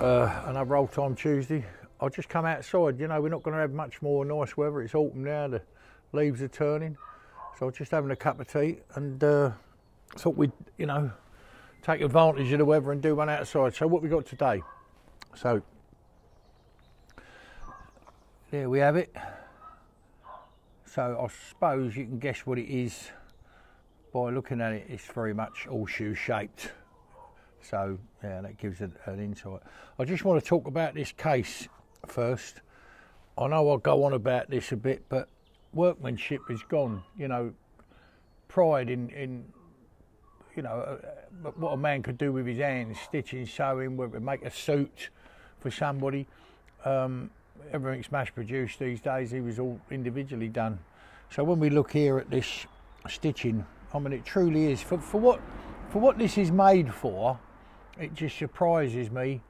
uh, another old time Tuesday. I'll just come outside. You know, we're not going to have much more nice weather. It's autumn now. The leaves are turning, so I'm just having a cup of tea and uh, thought we'd, you know, take advantage of the weather and do one outside. So what we got today? So there we have it. So I suppose you can guess what it is by looking at it. It's very much all shoe shaped. So yeah, that gives it an insight. I just want to talk about this case first. I know I'll go on about this a bit, but workmanship is gone. You know, pride in in you know uh, what a man could do with his hands, stitching, sewing, make a suit for somebody. Um, everything's mass produced these days. He was all individually done. So when we look here at this stitching, I mean, it truly is for for what for what this is made for it just surprises me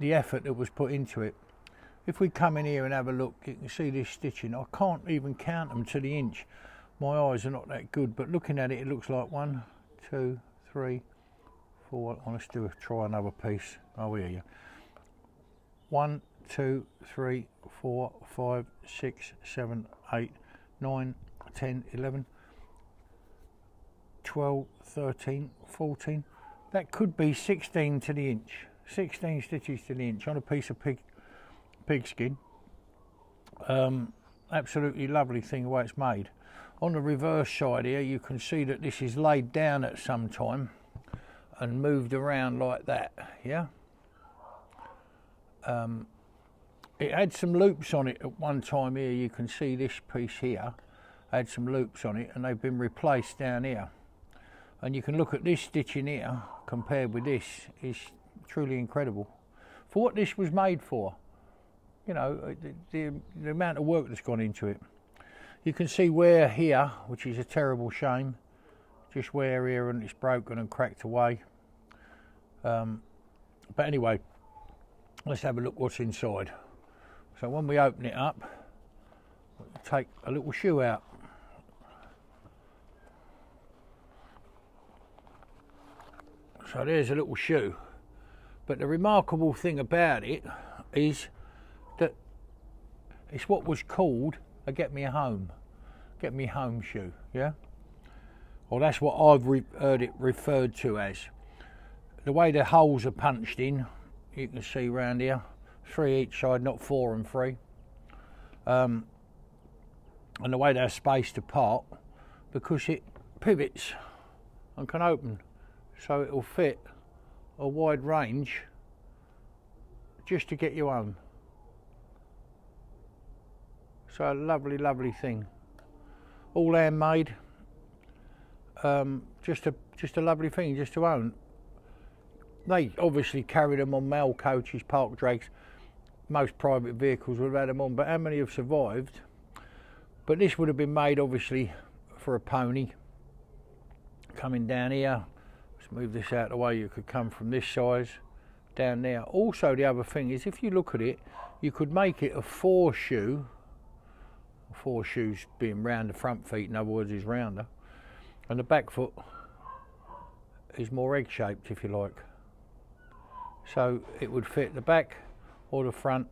the effort that was put into it. If we come in here and have a look, you can see this stitching. I can't even count them to the inch. My eyes are not that good, but looking at it, it looks like one, two, three, four. Let's do a, try another piece. Oh, here you. One, two, three, four, five, six, seven, eight, nine, ten, eleven, twelve, thirteen, fourteen that could be 16 to the inch 16 stitches to the inch on a piece of pig pig skin um, absolutely lovely thing the way it's made. On the reverse side here you can see that this is laid down at some time and moved around like that yeah? Um, it had some loops on it at one time here. You can see this piece here had some loops on it and they've been replaced down here and you can look at this stitching here compared with this is truly incredible. For what this was made for, you know, uh, the, the, the amount of work that's gone into it. You can see where here, which is a terrible shame, just where here and it's broken and cracked away. Um, but anyway, let's have a look what's inside. So when we open it up, take a little shoe out. So there's a little shoe. But the remarkable thing about it is that it's what was called a get me home, get me home shoe, yeah? Well, that's what I've heard it referred to as. The way the holes are punched in, you can see round here, three each side, not four and three. Um, and the way they're spaced apart, because it pivots and can open so it will fit a wide range just to get you home. So a lovely, lovely thing. All handmade. Um, just a just a lovely thing just to own. They obviously carry them on mail coaches, park drags. Most private vehicles would have had them on, but how many have survived? But this would have been made obviously for a pony coming down here Let's move this out of the way. You could come from this size down there. Also, the other thing is, if you look at it, you could make it a fore shoe. Fore shoes being round the front feet, in other words, is rounder, and the back foot is more egg shaped, if you like. So it would fit the back or the front,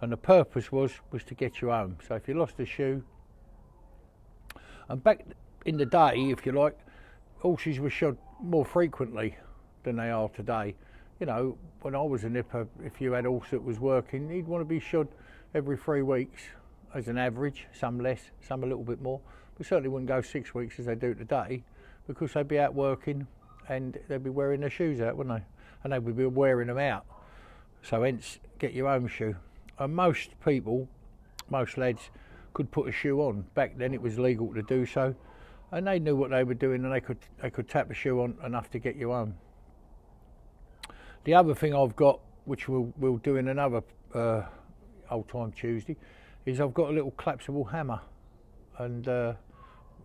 and the purpose was was to get you home. So if you lost a shoe, and back in the day, if you like, horses were shod more frequently than they are today. You know, when I was a nipper, if you had a horse that was working, he'd want to be shod every three weeks as an average, some less, some a little bit more. But certainly wouldn't go six weeks as they do today because they'd be out working and they'd be wearing their shoes out, wouldn't they? And they would be wearing them out. So hence, get your own shoe. And most people, most lads, could put a shoe on. Back then it was legal to do so and they knew what they were doing and they could they could tap a shoe on enough to get you home. The other thing I've got, which we'll we'll do in another uh, old time Tuesday, is I've got a little collapsible hammer, and uh,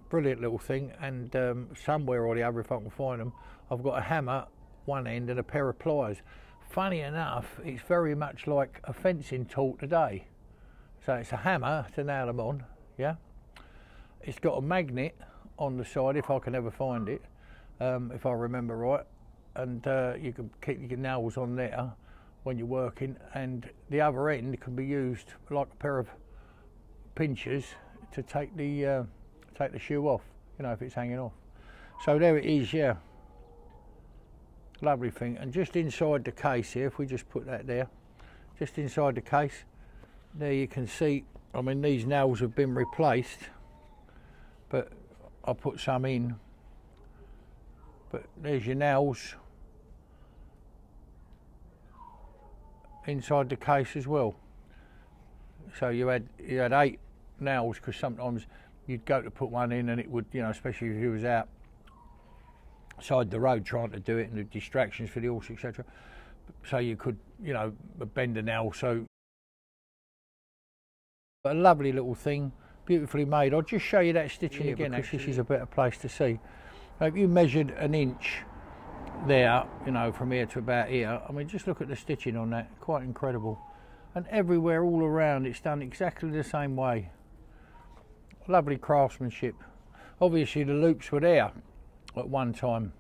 brilliant little thing. And um, somewhere or the other, if I can find them, I've got a hammer one end and a pair of pliers. Funny enough, it's very much like a fencing tool today. So it's a hammer to nail them on, yeah. It's got a magnet on the side if I can ever find it, um, if I remember right. And uh, you can keep your nails on there, when you're working, and the other end can be used like a pair of pinchers to take the uh, take the shoe off. You know if it's hanging off. So there it is, yeah. Lovely thing, and just inside the case here, if we just put that there, just inside the case, there you can see. I mean these nails have been replaced, but I put some in. But there's your nails inside the case as well. So you had you had eight nails because sometimes you'd go to put one in and it would, you know, especially if you was out side the road trying to do it and the distractions for the horse, etc. So you could, you know, bend a nail. So a lovely little thing, beautifully made. I'll just show you that stitching yeah, again. Actually, this is a better place to see. If you measured an inch there, you know, from here to about here. I mean, just look at the stitching on that, quite incredible. And everywhere, all around, it's done exactly the same way. Lovely craftsmanship. Obviously, the loops were there at one time.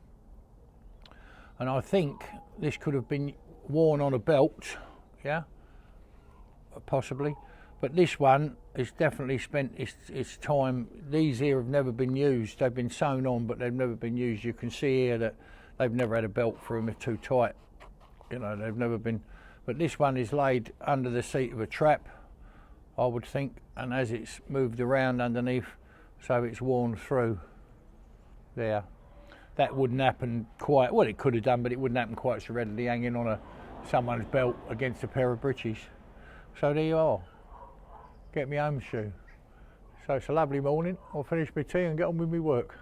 And I think this could have been worn on a belt, yeah, possibly. But this one has definitely spent its, its time. These here have never been used. They've been sewn on, but they've never been used. You can see here that they've never had a belt for them, it's too tight. You know, they've never been. But this one is laid under the seat of a trap, I would think, and as it's moved around underneath, so it's worn through there. That wouldn't happen quite, well, it could have done, but it wouldn't happen quite so readily hanging on a someone's belt against a pair of breeches. So there you are. Get me home shoe. So it's a lovely morning. I'll finish my tea and get on with my work.